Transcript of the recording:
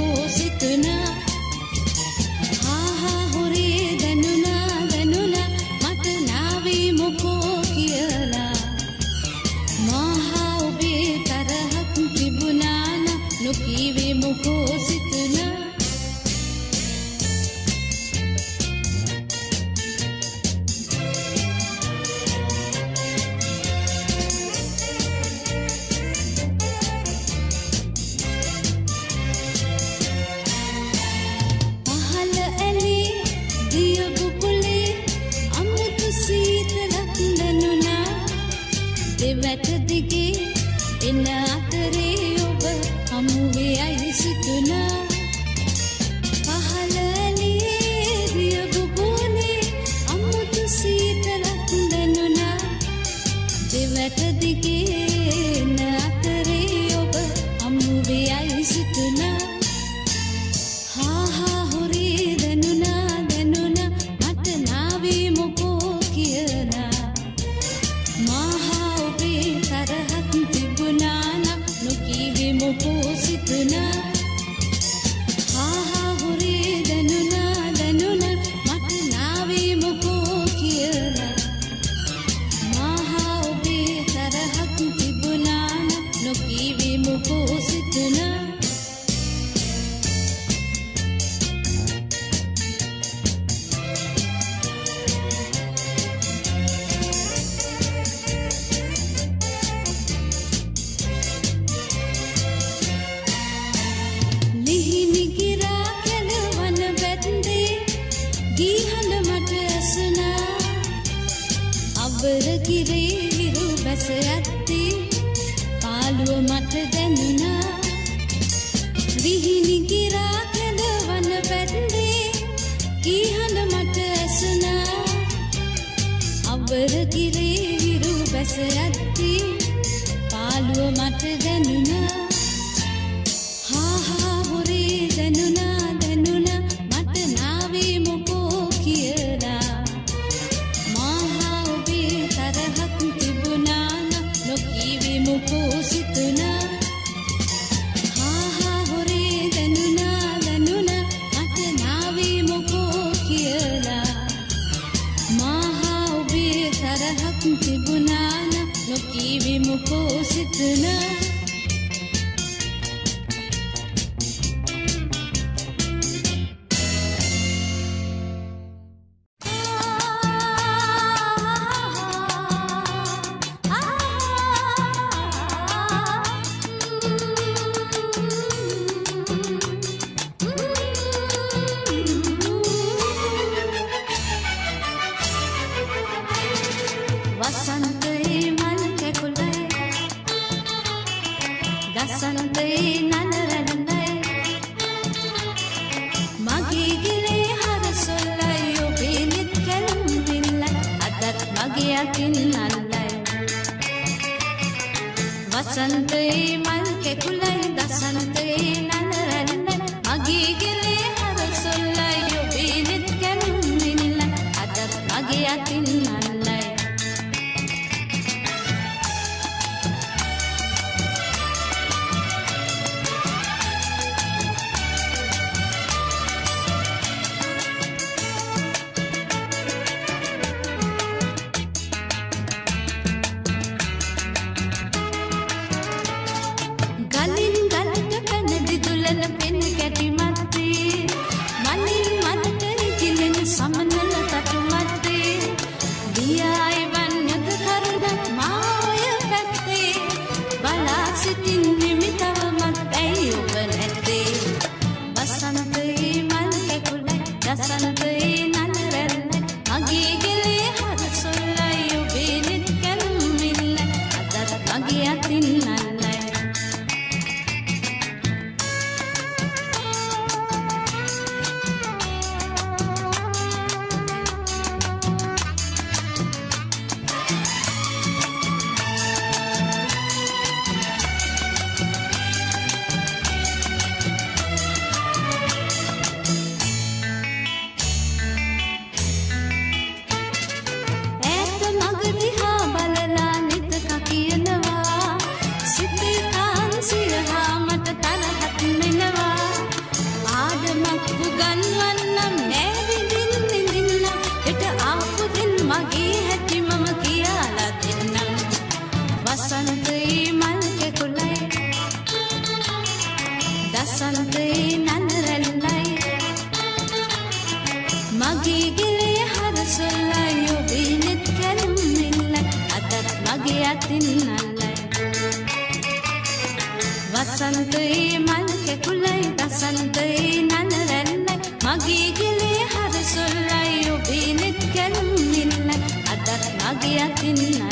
හෝ සිතුනා. හාහා හොරේ දැනුනා දැනුලා මට නාවී මොකෝ කියලා. මාහා ඔබේ තරහක් තිබුණාන නොකීවේ මොකෝ සිතුනා. ඇස යද්දී පාළුව මට දැනුණා. حكم تبنانا نكي بمكوستنا संतई සමනල තටු මැත්තේ දියයි වන් යුද කරුණ මාය පැත්තේ බලා සිටින් නිමිතව මත් ඇයි ඔබ නැත්තේ බසන්තයේ මල් ඇකුල ගසන්ත වසන්තයේ නැඳරැල්ලයි මගේ ගෙරේ හරසොල්ලයි ඔබේ නෙත් කැලුම්ෙල්ල අතත් මගේ අතින් නල්ලයි. වසන්තයේ මල් කෙකුලයි දසන්තයේ නැඳරැල්ලයි මගේ ගෙරේ හරසොල්ලයි ඔබේ නෙත් කැලුම්ෙල්ල අතත් මගේ අතින් නල්ලයි.